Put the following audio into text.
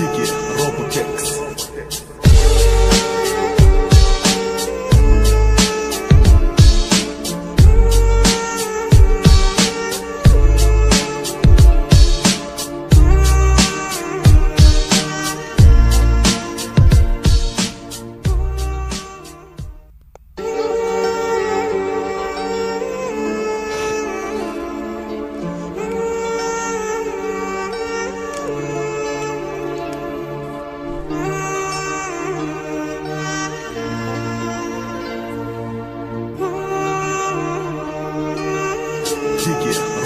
you Ezekiel.